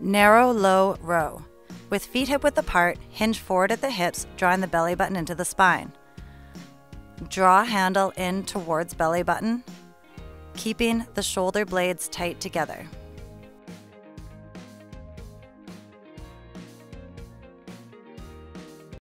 Narrow, low row. With feet hip width apart, hinge forward at the hips, drawing the belly button into the spine. Draw handle in towards belly button, keeping the shoulder blades tight together.